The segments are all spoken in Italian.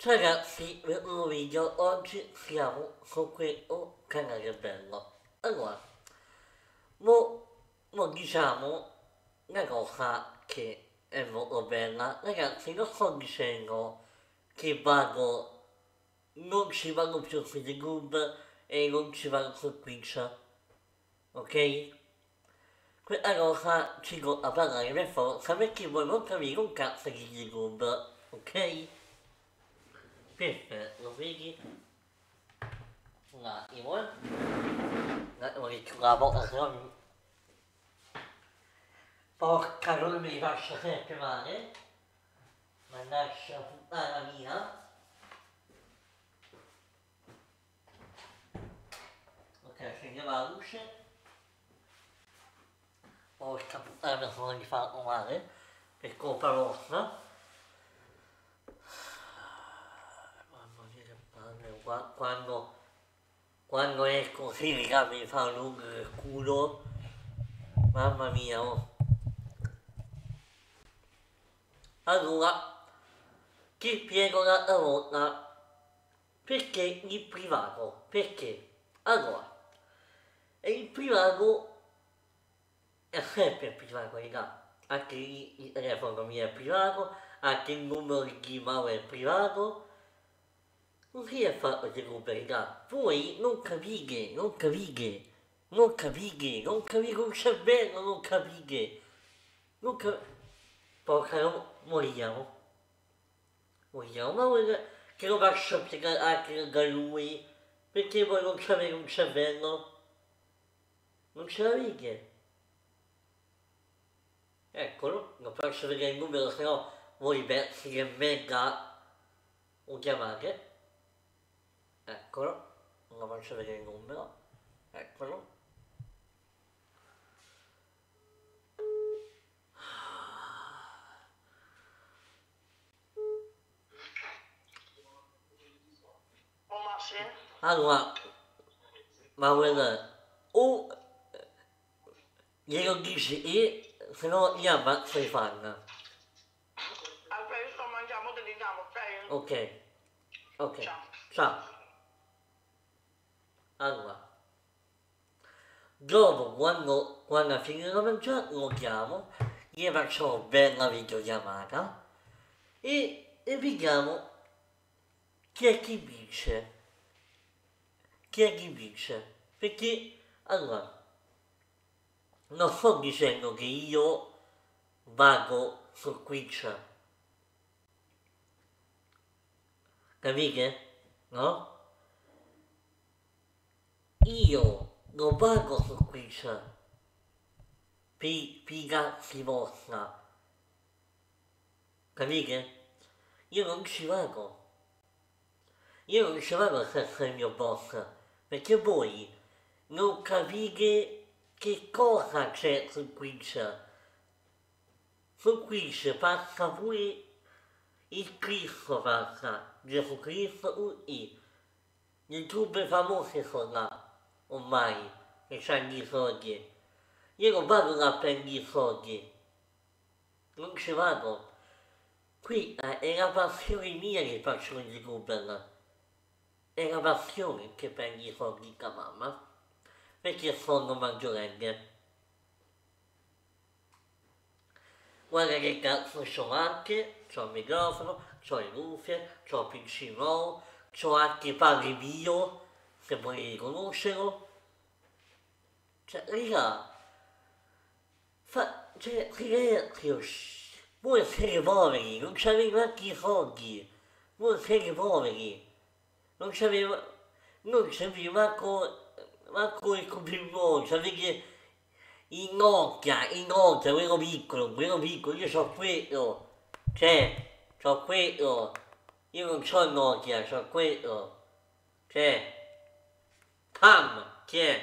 Ciao ragazzi, per un nuovo video, oggi siamo con questo canale bello. Allora, mo, mo diciamo una cosa che è molto bella. Ragazzi, non sto dicendo che vado, non ci vado più su YouTube e non ci vado su Twitch, ok? Questa cosa ci a parlare per forza perché voi non capite un cazzo di YouTube, ok? Perfetto, vedi? Un attimo, eh. Un attimo che chiudo la porta, se no mi... Porca, non mi faccio sempre male. Mannaggia la puttana mia. Ok, accendiamo la luce. Porca puttana mi sono rifatto male. Per colpa vostra. Quando, quando è così raga mi fa lungo il culo. Mamma mia oh. allora ti spiego l'altra volta? Perché il privato? Perché? Allora il privato è sempre privato raga anche il telefono mio è privato anche il numero di chi è privato non si è fatto recuperare. Voi non capite, non capite, non capite, non capite con cervello, non capite. Non capite. Porca, no, moriamo. Moriamo, ma voi che lo faccio spiegare anche da lui, perché voi non avete un cervello? Non ce l'avete? Eccolo, lo faccio vedere il numero, se no voi pensi che venga o chiamate eccolo. Non faccio vedere il numero. Eccolo. Allora ma guarda o glielo dici e se no gli ammazzo i fan aspetta sto mangiando te li damo ok? ok. Ok. Ciao, ciao. Allora, dopo quando, quando ha finito di mangiare lo chiamo, gli faccio bella videochiamata e, e vediamo chi è chi vince. Chi è chi vince. Perché, allora, non sto dicendo che io vado su Twitch. Capite? No? Io non vado su Twitch per, per i cazzi vostra. Capite? io non ci vado io non ci vado senza il mio boss perché voi non capite che cosa c'è su Twitch su Twitch passa pure il Cristo passa Gesù Cristo UI YouTube famosi sono là ormai che c'hanno i soldi. Io non vado a prendere i soldi, non ci vado. Qui eh, è la passione mia che faccio il youtuber. È la passione che prendo i soldi da mamma, perché sono maggiorenne. Guarda che cazzo c'ho anche, c'ho il microfono, c'ho le cuffie, c'ho il PC nuovo, c'ho anche padre mio, se vuoi conoscerlo. Cioè, raga, fa, cioè, ragazzi, voi siete poveri, non c'avete neanche i soldi, voi siete poveri, non c'avete, non c'avete manco, manco il computer, c'avete in Nokia, in Nokia, quello piccolo, quello piccolo, io ho quello, cioè, ho quello, io non ho Nokia, ho quello, cioè, Pam, chi è?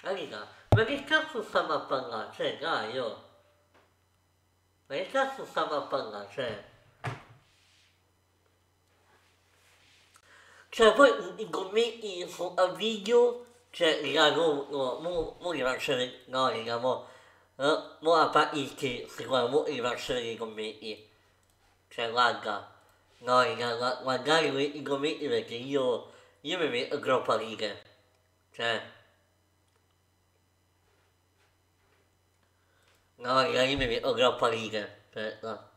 Raga, ma che cazzo stiamo a parlare? Cioè, dai, io. Ma che cazzo stiamo a parlare? Cioè. Cioè, poi commenti al video, cioè, raga, no, mo, mo li faccio vedere, no, raga, mo, no, mo a parte che, secondo mo li faccio vedere i commenti. Cioè, raga, No, raga, magari i commenti perché io, io mi troppo a righe. Cioè... No, io mi metto a righe. Aspetta.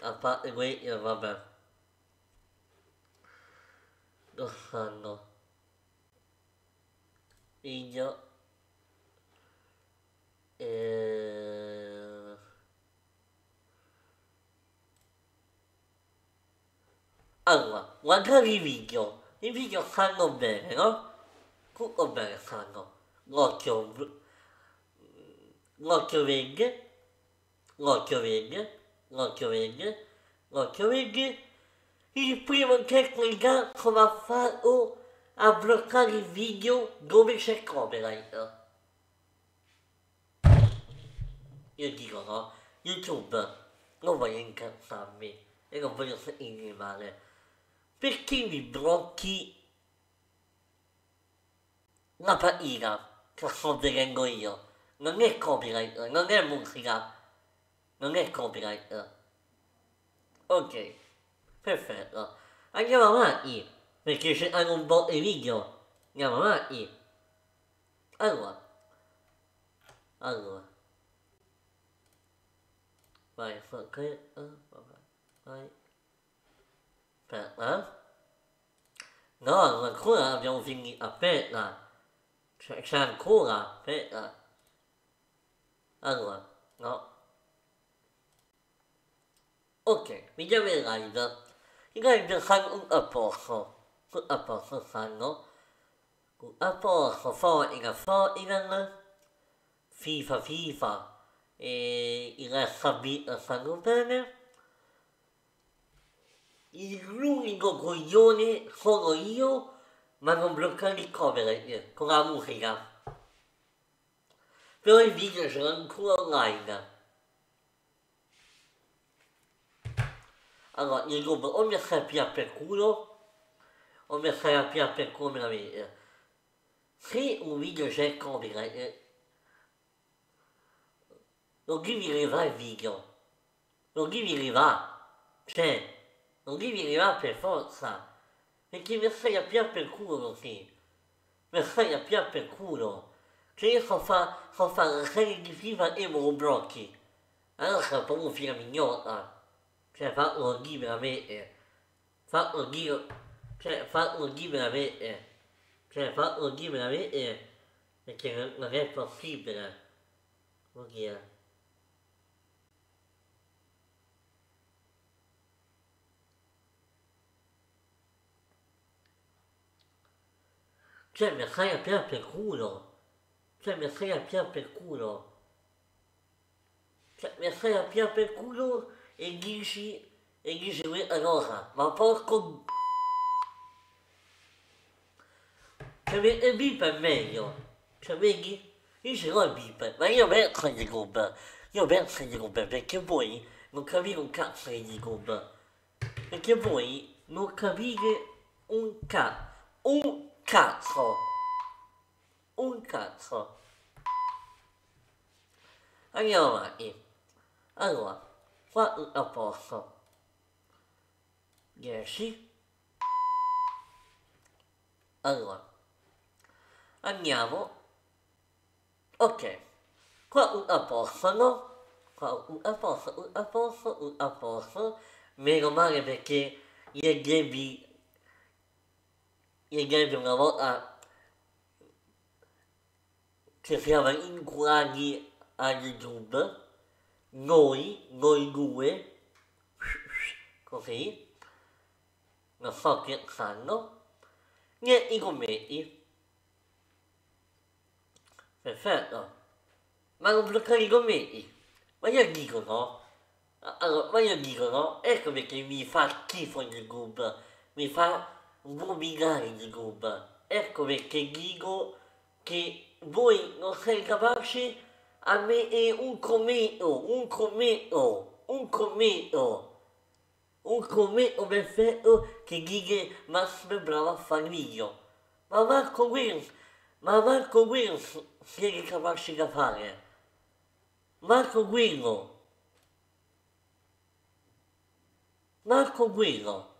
A parte quello, vabbè. Lo fanno. Figlio. Eh... Allora, guardate i video. I video fanno bene, no? Tutto bene fanno. L'occhio... L'occhio verde. L'occhio verde. L'occhio verde. L'occhio verde. Il primo tecnica come ha fatto a bloccare il video dove c'è copyright. Io dico no, YouTube non voglio incazzarmi e non voglio sentirmi male. Perché mi blocchi la partita che sto vedendo io? Non è copyright, non è musica, non è copyright. Ok, perfetto. Andiamo avanti, perché c'è anche un po' di video. Andiamo avanti. Allora. Allora. Vai, ok, uh, vabbè, vai. Aspetta. No, ancora abbiamo finito, aspetta. C'è, ancora, aspetta. Allora, no. Ok, vediamo il live. I live fanno un apposto. Un apposto fanno. Un apposto, Fortnite, Fortnite. FIFA, FIFA e il SB stanno bene. L'unico coglione sono io, ma non bloccare il copyright con la musica. Però il video c'è ancora online. Allora, il gruppo o mi più per culo, o mi più per come la vedi. Se un video c'è copyright, non devi arrivare il video, non devi arrivare, cioè, non devi arrivare per forza, perché mi stai a più per culo così, mi stai a più per culo, cioè io so fare so fa la serie di FIFA e me lo blocchi, allora sei proprio una mignota, cioè fatelo di veramente, fatelo di, cioè fatelo di veramente, cioè fatelo di veramente, perché non è possibile, vuol dire. Cioè mi stai a più per culo. Cioè mi stai a più per culo. Cioè mi stai a più per culo e dici, e dici questa cosa. Ma porco... Cioè il bip è meglio. Cioè vedi? Io ce l'ho il bip, ma io penso agli GOB. Io penso agli GOB perché voi non capite un cazzo degli GOB. Perché voi non capite un cazzo. Cazzo. Un cazzo. Andiamo avanti. Allora, qua a posto. 10. Allora, andiamo. Ok. Qua un a no? Qua un a un posto, un posto. Meno male perché ieri devi ieri una volta ci siamo inculati a YouTube, noi, noi due, così, non so che sanno, niente i commenti. Perfetto. Ma non bloccare i commenti. Ma io dico no. Allora, ma io dico no. Ecco perché mi fa schifo YouTube. Mi fa vomitare di gomma. Ecco perché dico che voi non siete capaci a mettere un commento, un commento, un commento. Un commento perfetto che dice Massimo è bravo a fare video. Ma Marco questo, ma Marco questo siete capaci di fare. Marco Guido. Marco Guido.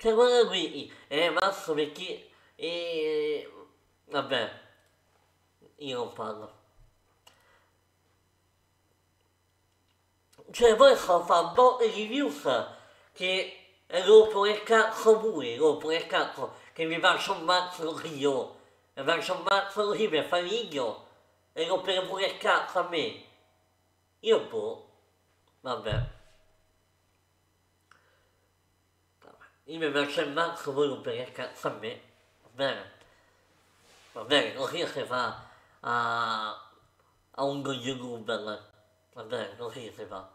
Cioè, guarda qui, eh, Marco perché, eh, vabbè, io non parlo. Cioè, voi sto facendo i reviews che rompo il cazzo pure, rompo il cazzo, che mi faccio un mazzo io, mi faccio un mazzo così per video e rompere pure il cazzo a me. Io boh, vabbè. Io mi il mazzo voi rompere il cazzo a me, va bene? Va bene, così si fa a, a un youtuber, va bene, così si fa.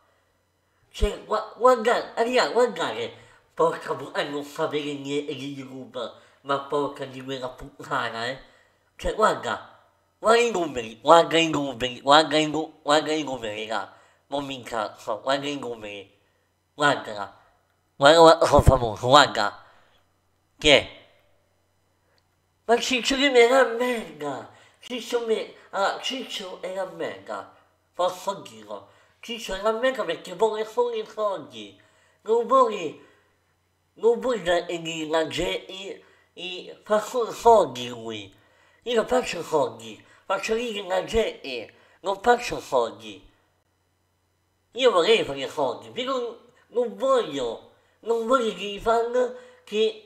Cioè, gua- guardate, Aria, guardate, porca puttana, non sapere niente di YouTube, ma porca di quella puttana, eh. Cioè, guarda, guarda i numeri, guarda i numeri, guarda i, guarda i numeri, là. Non mi incazzo, guarda i numeri. Guardala. Guarda, sono famoso, guarda. Che? Ma Ciccio che me la merda! Ciccio me... Allora, Ciccio la merda. Posso dirlo. Ciccio la merda perché vuole solo i soldi. Non vuole... Non vuole la, la. E fa solo soldi lui. Io non faccio soldi. Faccio ridere la gente. Non faccio soldi. Io vorrei fare soldi, però non voglio. Non voglio che mi fanno che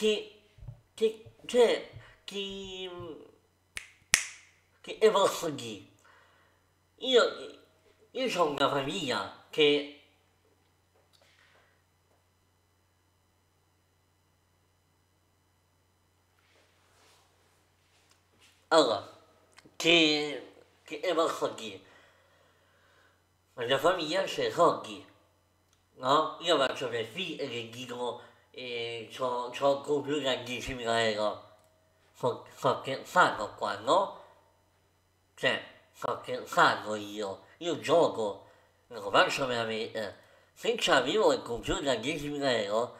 che, che, cioè, che, che dire? Io, io ho una famiglia che allora, che, che è posso dire? La mia famiglia c'è soldi, no? Io faccio per figli che dicono e c'ho, c'ho il computer a 10.000 euro. Sto, sto scherzando qua, no? Cioè, sto scherzando io. Io gioco, non lo faccio veramente. Se c'avevo il computer a 10.000 euro,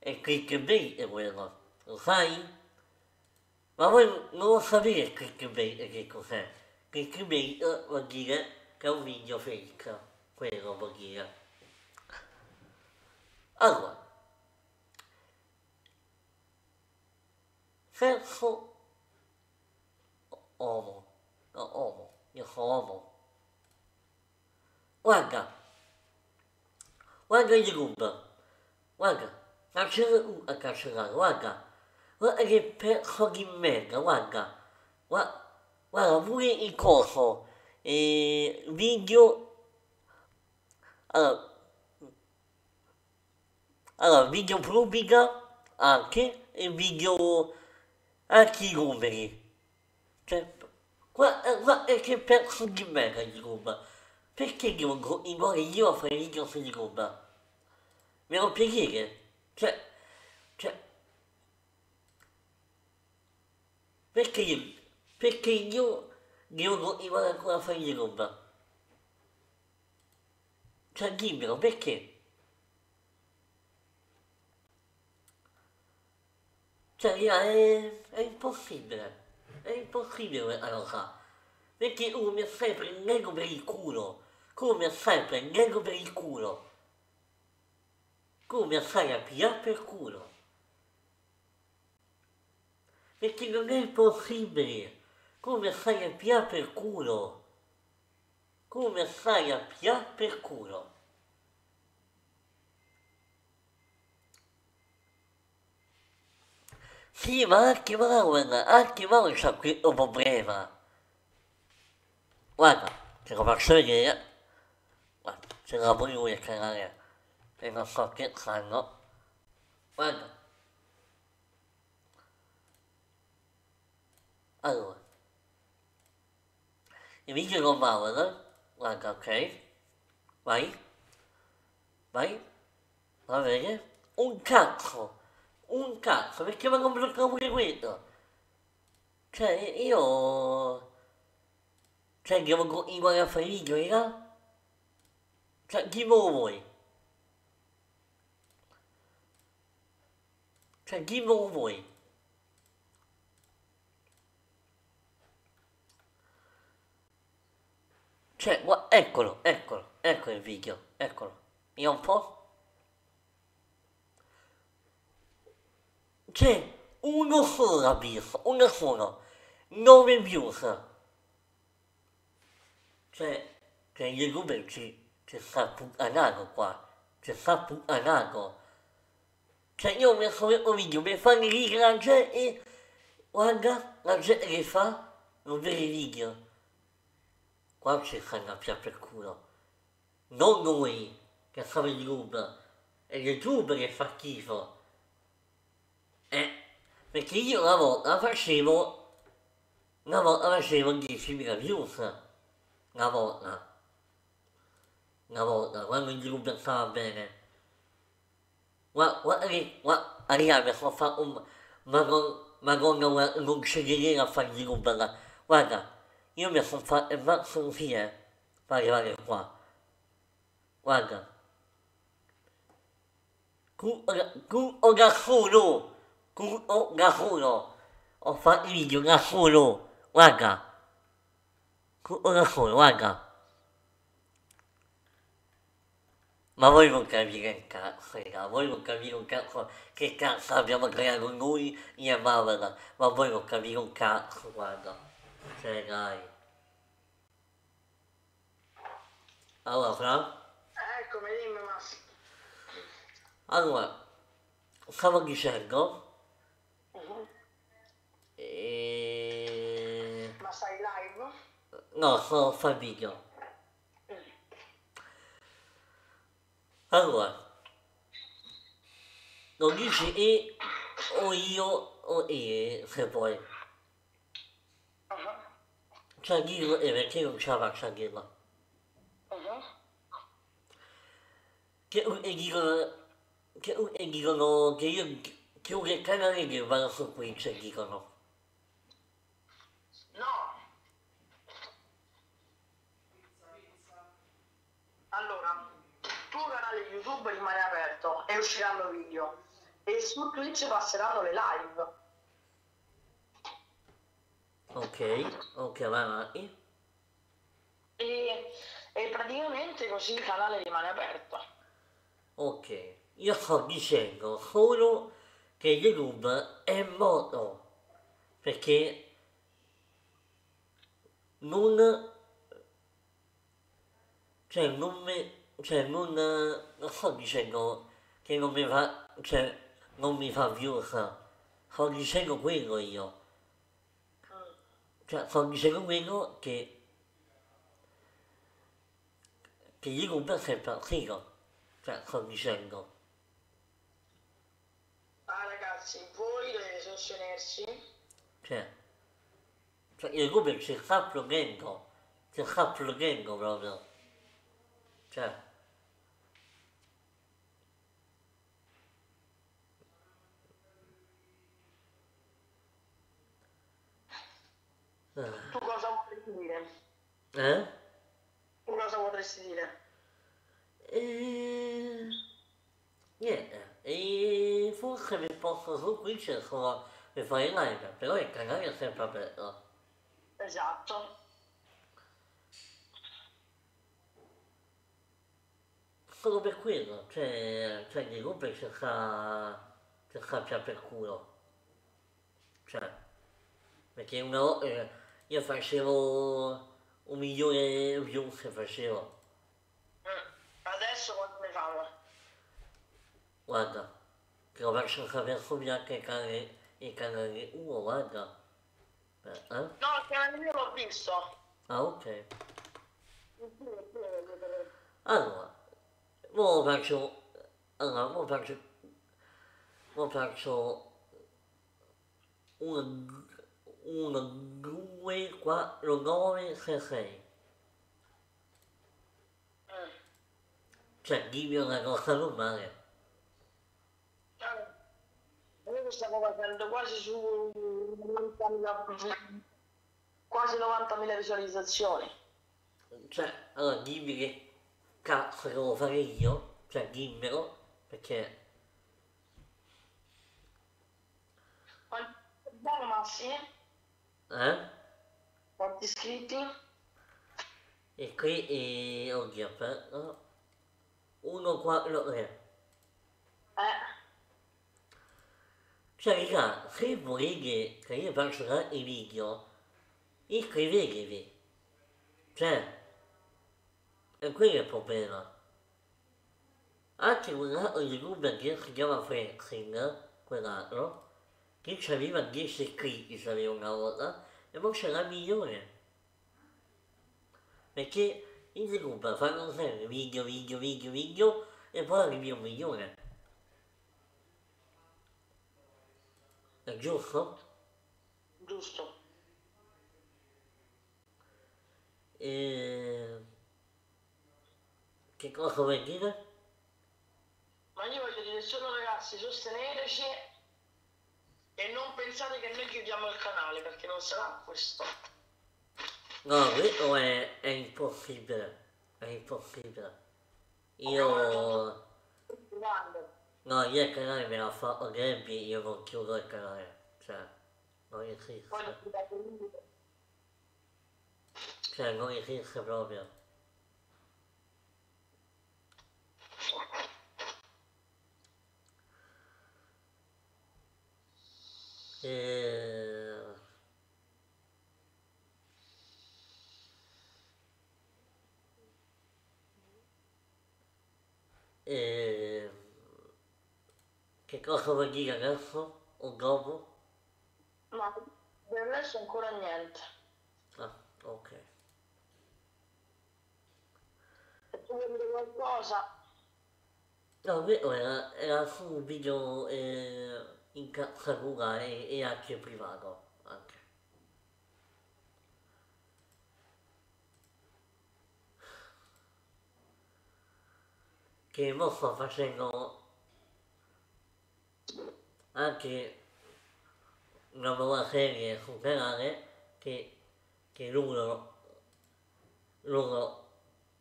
è clickbait quello, lo sai? Ma voi non lo sapete clickbait che cos'è? Clickbait vuol dire che è un video fake, quello vuol dire. Allora, sesso uomo, no uomo, io sono uomo. Guarda, guarda il YouTube, guarda, cancella U a cancellare, guarda, guarda che pezzo di merda, guarda, guarda, guarda pure il coso, e video, allora, allora, video pubblica anche e video anche i numeri. Cioè, guarda, guarda che pezzo di merda di roba. Perché devo involare io a fare video su di roba? Me lo spiegare? Cioè, cioè, perché perché io devo involare ancora fare di roba? Cioè, dimmelo, perché? Cioè, è, è impossibile, è impossibile questa cosa, perché uno mi sta prendendo per il culo, come stai prendendo per il culo, come stai a pigliare per culo, perché non è possibile, come stai a pigliare per culo, come stai a pigliare per culo. Sì, ma anche Mauro, anche Mauro c'ha questo problema. Guarda, te lo faccio vedere. Guarda, ce l'ha pure lui il canale. E non sto scherzando. Guarda. Allora. Il video con Mauro, guarda, ok. Vai. Vai. Va bene. Un cazzo un cazzo, perché mi bloccato pure quello. Cioè, io... Cioè, devo continuare a fare video, raga? Cioè, chi vuoi? Cioè, chi lo Cioè, eccolo, eccolo, ecco il video, eccolo. Via un po'. C'è uno solo l'ha visto, uno solo. 9 views. Cioè, cioè gli youtuber ci, ci sta puttanato qua. Ci sta puttanato. Cioè io ho messo questo video per fargli ridere la gente. Guarda, la gente che fa, non vede i video. Qua ci stanno a pià per culo. Non noi, che siamo in YouTube. È YouTube che fa schifo. Eh, perché io una volta facevo, una volta facevo 10.000 views. Una volta. Una volta, quando il YouTube stava bene. Guarda, guarda guarda, arriva, sto a fare un, madonna, madonna, non c'è niente a fare il YouTube. Guarda, io mi sono fatto così, eh, per arrivare qua. Guarda. Cu, cu, o da solo, cu, o da solo. Ho fatto il video da solo, guarda. Cu, o da solo, guarda. Ma voi non capite un cazzo, raga, voi non capite un cazzo che cazzo abbiamo creato noi in Marvel, ma voi non capite un cazzo, guarda. Cioè, dai. Allora, Fra? Eccomi, dimmi Massimo. Allora, stavo dicendo, Mhm. e... Ma stai live? no, sto a fare video. Allora, lo dici e o io o e, se vuoi. Mhm. Cioè, e la faccio a dirla. Mhm. Che e dicono, che dicono che io chiudo il canale vado su Twitch e dicono. No. Allora, il tuo canale YouTube rimane aperto e usciranno video. E su Twitch passeranno le live. Ok, ok, vai avanti. E, e praticamente così il canale rimane aperto. Ok, io sto dicendo solo che YouTube è morto perché non cioè non mi cioè non, non sto dicendo che non mi fa cioè non mi fa views sto dicendo quello io cioè sto dicendo quello che che YouTube è partito cioè sto dicendo Ah ragazzi, voi dovete sostenerci. Cioè, cioè il Google ci sta plugando, ci sta plugando proprio. Cioè, eh, Tu cosa vorresti dire? Eh? Cosa vorresti dire? E... Niente, e forse mi posso su Twitch solo per fare live, però il canale è sempre aperto. Esatto. Solo per quello, cioè, cioè di Google ci sta, ci sta già per culo. Cioè, perché una volta eh, io facevo un milione in più che faceva. Mm. Adesso quanto ne fanno? Guarda, che ho perso il capiacumi anche i canali, i canali 1, guarda. Eh, eh? No, il canale 1 l'ho visto. Ah, ok. Allora, ora faccio... Allora, ora faccio... Ora faccio... Un 1, 2, 4, 9, 6, 6. Cioè, dimmi una cosa normale. Noi stiamo facendo quasi su 90.000 quasi 90.000 visualizzazioni. Cioè, allora dimmi che cazzo devo fare io, cioè dimmelo, perché... Buono Massi, eh? Quanti iscritti? E qui, e, oddio, aspetta, 1, 4, 3. Eh, Cioè, raga, se volete che io faccia i video, iscrivetevi. Cioè, è quello il problema. Anche un altro youtuber che si chiama Flexing, quell'altro, che aveva 10 iscritti, c'aveva una volta, e non c'era milione. Perché in YouTube fanno sempre video, video, video, video, e poi arrivi a un milione. È giusto? giusto. E... Che cosa vuoi dire? Ma io voglio dire solo ragazzi, sosteneteci e non pensate che noi chiudiamo il canale perché non sarà questo. No, questo è, è impossibile. È impossibile. Io... No, io il canale me l'ha fatto Gabby, io non chiudo il canale. Cioè, non esiste. Cioè, non esiste proprio. E... E... Che cosa vuoi dire adesso? O dopo? Ma per adesso ancora niente. Ah, ok. Se tu vuoi qualcosa, No, quello era, era su un video eh, in cazzatura e, e anche privato. Anche. Che mo sto facendo anche una nuova serie sul canale che, che loro, loro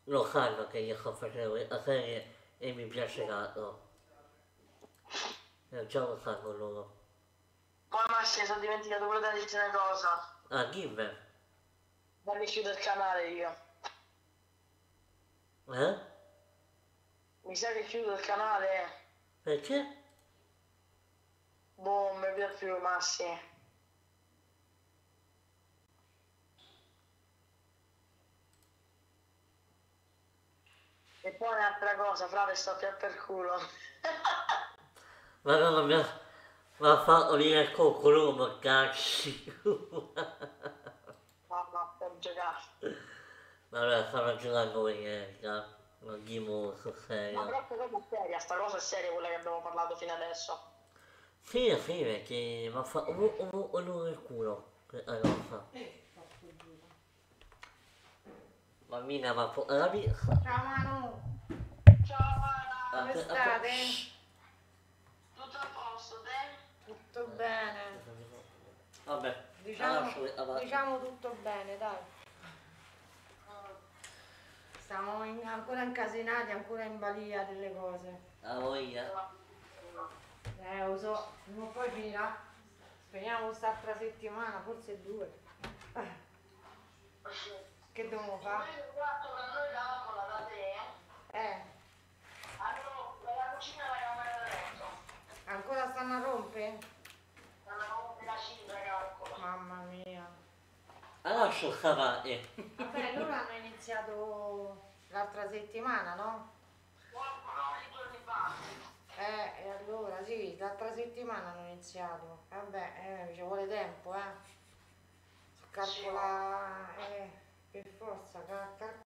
lo sanno che io sto facendo questa serie e mi piace tanto. E già lo sanno loro. poi Massi mi sono dimenticato pure di dirti una cosa. Ah, dimmi. Dammi chiudo il canale io. Eh? Mi sa che chiudo il canale. Perché? Boh, non mi piace più Massi. E poi un'altra cosa, frate, sto più per culo. Ma non mi ha, fatto dire il coccolo, ma cazzi. Mamma, per giocare. Vabbè, stanno giocando con niente, non dimo Ma serio. però questa cosa è seria, sta cosa è seria quella che abbiamo parlato fino adesso. Sì, sì, perché mi ha fatto un un un un il culo, questa cosa. Bambina, ma. Ciao Manu, Ciao Mara, Ah, come state? tutto a posto, te? Tutto bene. Vabbè, la Diciamo, lascio questa parte. Diciamo tutto bene, dai. Stiamo in- ancora incasinati, ancora in balia delle cose. La voglia. Eh, lo so, prima o poi finirà. Speriamo quest'altra settimana, forse due. Che dobbiamo fare? Noi il quarto da noi calcola da te, Eh, hanno la cucina e la camera da letto. ancora stanno a rompere? La cifra calcola. Mamma mia. La lascio sta parte. Vabbè, loro hanno iniziato l'altra settimana, no? Qualcuno di giorni fa. Eh, e allora sì, l'altra settimana hanno iniziato. Vabbè, eh, ci vuole tempo, eh. Calcola, eh, per forza, cal-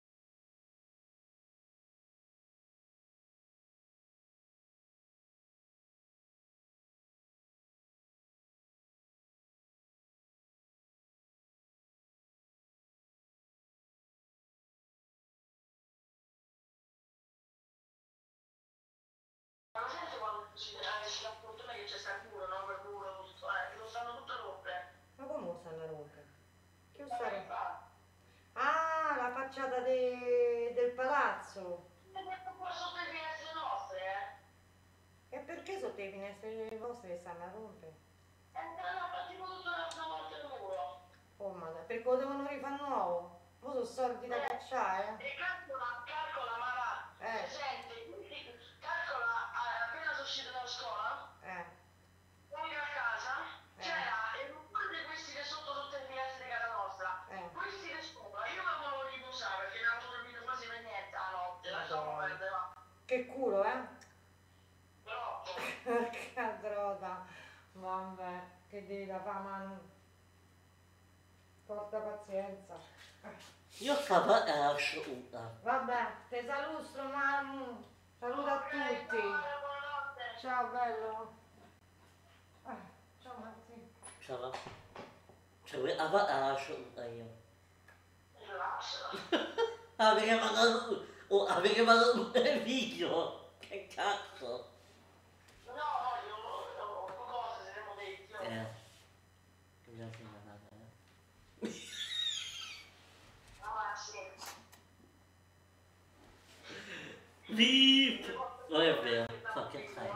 eh, dà fortuna che c'è sta culo, no? Per culo, tutto, eh, lo stanno tutte rotte. Ma come lo stanno a rompere? Che lo Eh, infatti. Ah, la facciata de- del palazzo. E questo qua sotto le finestre nostre, eh. E perché sotto le finestre vostre stanno a rompere? E stanno a fare tipo tutta una volta il muro. Oh, ma dai, perché lo devono rifare nuovo? Poi sono soldi da cacciare. E calcola, calcola, ma va, Eh. senti, fare, ma... Porta pazienza. Io stavo la lascio una. Vabbè, te saluto, mamma. Saluto a tutti. buona- buonanotte. Ciao, bello. Eh, ciao, Marti. Ciao. Cioè, la la lascio una io. Ah, perché mandato... Oh, avete mandato un video. Che cazzo. No, no, io, io, io cose saremmo detti, io. Eh. Bisogna che mandate, eh. Ah, ma sì. Beep! Non è vero, fa fai.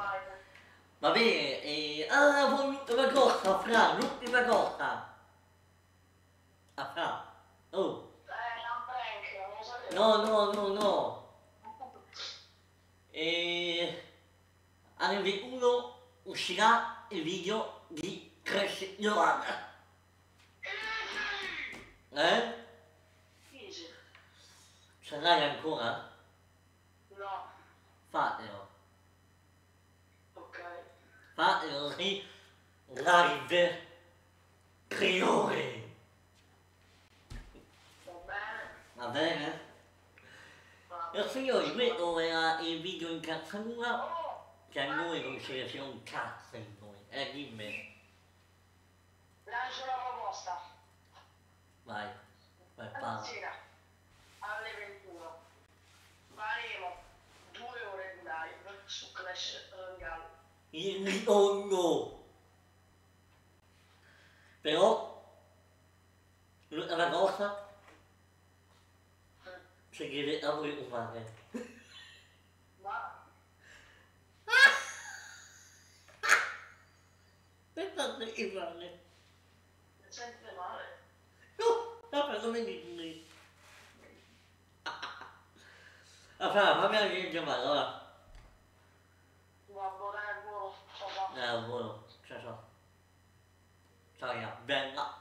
Va bene, e... Ah, l'ultima cosa, Fra, l'ultima cosa. Ah, Fra. Oh, Eh, è un prank, non lo sapevo. no, no, no, no. E... Alle 21 uscirà il video di Crash Yolanda. Eh? Easy. Ce l'hai ancora? No, Fatelo. ok. Fatelo sì. Live. Priore. Va bene. Va bene? Va E signori, questo era il Oh, Che a noi non ci piace un cazzo in noi. Eh, dimmi. lancio una proposta. Vai. Vai, parla. Stasera alle 21 faremo due ore di live su Clash Royale. Il ritorno. Però, l'ultima cosa, c'è che la volevo fare. Pensate Ivane. Senti male? No, vabbè, come dici? Vabbè, ah, ah, ah. fammi anche chiamare, allora. Buon buono, buono, ciao ciao. Eh, buono, ciao ciao. Ciao, bella.